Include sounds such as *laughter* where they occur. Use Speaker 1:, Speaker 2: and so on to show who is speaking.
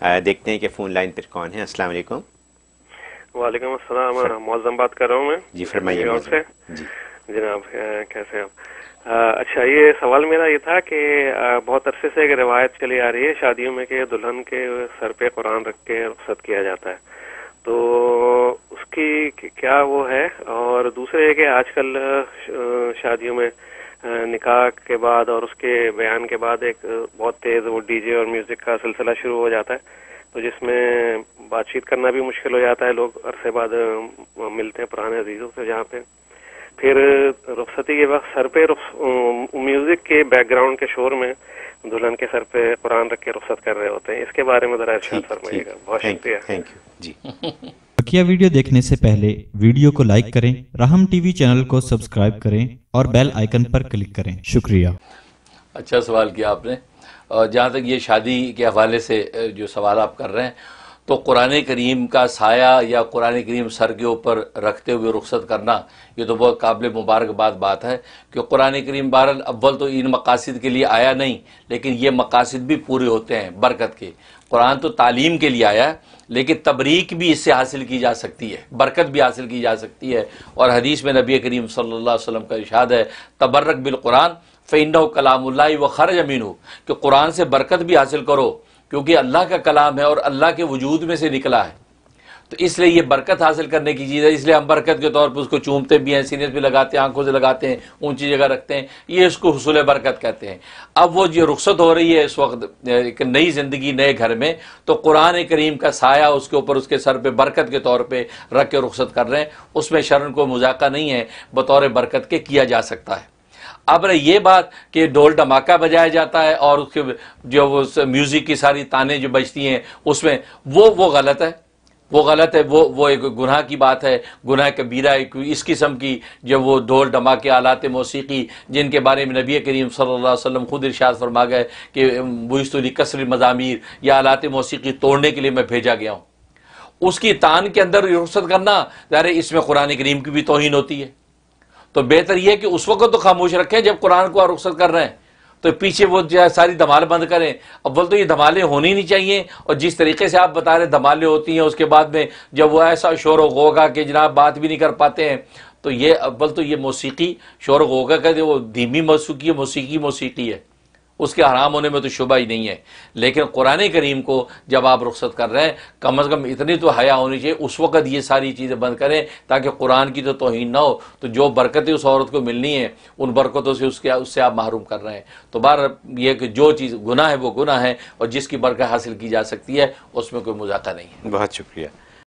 Speaker 1: دیکھتے ہیں کہ فون لائن پر کون ہے السلام علیکم۔
Speaker 2: وعلیکم السلام معظم بات کر رہا ہوں میں۔
Speaker 1: جی فرمائیے
Speaker 2: سے؟
Speaker 1: جی۔
Speaker 2: جناب کیسے ہیں آپ؟ اچھا یہ سوال میرا یہ تھا کہ بہت عرصے سے ایک روایت چلی آ رہی ہے شادیوں میں کہ دلہن کے سر پہ قرآن رکھ کے رخصت کیا جاتا ہے۔ تو اس کی کیا وہ ہے؟ اور دوسرے کہ آج کل شادیوں میں نکاح کے بعد اور اس کے بیان کے بعد ایک بہت تیز وہ ڈی جے اور میوزک کا سلسلہ شروع ہو جاتا ہے تو جس میں بات چیت کرنا بھی مشکل ہو جاتا ہے لوگ عرصے بعد ملتے ہیں پرانے عزیزوں سے جہاں پہ۔ پھر رخصتی کے وقت سر پہ میوزک کے بیک گراؤنڈ کے شور میں دلہن کے سر پہ قرآن رکھ کے رخصت کر رہے ہوتے ہیں۔ اس کے بارے میں ذرا ارشاد فرمائیے گا۔ بہت شکریہ۔
Speaker 1: جی۔ *laughs*
Speaker 3: بکیا ویڈیو دیکھنے سے پہلے ویڈیو کو لائک کریں، رحم ٹی وی چینل کو سبسکرائب کریں اور بیل آئیکن پر کلک کریں۔ شکریہ۔
Speaker 4: اچھا سوال کیا آپ نے۔ جہاں تک یہ شادی کے حوالے سے جو سوال آپ کر رہے ہیں تو قرآن کریم کا سایہ یا قرآن کریم سر کے اوپر رکھتے ہوئے رخصت کرنا، یہ تو بہت قابل مبارک بات بات ہے کہ قرآن کریم بہرحال اول تو ان مقاصد کے لیے آیا نہیں، لیکن یہ مقاصد بھی پورے ہوتے ہیں برکت کے۔ قرآن تو تعلیم کے لیے آیا ہے لیکن تبریک بھی اس سے حاصل کی جا سکتی ہے، برکت بھی حاصل کی جا سکتی ہے۔ اور حدیث میں نبی کریم صلی اللہ علیہ وسلم کا ارشاد ہے، تبرک بالقرآن فینڈ کلام اللہ و خرج امین ہو کہ قرآن سے برکت بھی حاصل کرو۔ کیونکہ اللہ کا کلام ہے اور اللہ کے وجود میں سے نکلا ہے۔ تو اس لیے یہ برکت حاصل کرنے کی چیز ہے۔ اس لیے ہم برکت کے طور پہ اس کو چومتے بھی ہیں سینے پہ لگاتے ہیں، آنکھوں سے لگاتے ہیں، اونچی جگہ رکھتے ہیں۔ یہ اس کو حصول برکت کہتے ہیں۔ اب وہ جو رخصت ہو رہی ہے اس وقت، ایک نئی زندگی، نئے گھر میں۔ تو قرآن کریم کا سایہ اس کے اوپر، اس کے سر پہ برکت کے طور پہ رکھ کے رخصت کر رہے ہیں۔ اس میں شرن کو مذاکرہ نہیں ہے، بطور برکت کے کیا جا سکتا ہے۔ اب رہے یہ بات کہ ڈول ڈھماکہ بجایا جاتا ہے اور اس کے جو وہ میوزک کی ساری تانے جو بجتی ہیں اس میں وہ وہ غلط ہے۔ وہ غلط ہے، وہ وہ ایک گناہ کی بات ہے، گناہ کبیرہ ایک اس قسم کی جو وہ ڈھول ڈھماکے آلات موسیقی جن کے بارے میں نبی کریم صلی اللہ علیہ وسلم خود ارشاد فرما گئے کہ بوئست علی کثر مضامیر یا آلات موسیقی توڑنے کے لیے میں بھیجا گیا ہوں۔ اس کی تان کے اندر رخصت کرنا ظاہر اس میں قرآن کریم کی بھی توہین ہوتی ہے۔ تو بہتر یہ کہ اس وقت تو خاموش رکھیں جب قرآن کو رخصت کر رہے ہیں۔ تو پیچھے وہ جو ہے ساری دھمال بند کریں۔ اول تو یہ دھمالیں ہونی نہیں چاہیے۔ اور جس طریقے سے آپ بتا رہے دھمالیں ہوتی ہیں، اس کے بعد میں جب وہ ایسا شور و غوگا کہ جناب بات بھی نہیں کر پاتے ہیں، تو یہ اول تو یہ موسیقی شور و غوگا کا جو وہ دھیمی موسیقی ہے، موسیقی موسیقی ہے۔ اس کے حرام ہونے میں تو شبہ ہی نہیں ہے۔ لیکن قرآن کریم کو جب آپ رخصت کر رہے ہیں، کم از کم اتنی تو حیا ہونی چاہیے۔ اس وقت یہ ساری چیزیں بند کریں تاکہ قرآن کی تو توہین نہ ہو۔ تو جو برکتیں اس عورت کو ملنی ہیں، ان برکتوں سے اس کے، اس سے آپ محروم کر رہے ہیں۔ تو بار یہ کہ جو چیز، گناہ ہے وہ گناہ ہے اور جس کی برکت حاصل کی جا سکتی ہے، اس میں کوئی مذاکرہ نہیں ہے۔
Speaker 1: بہت شکریہ۔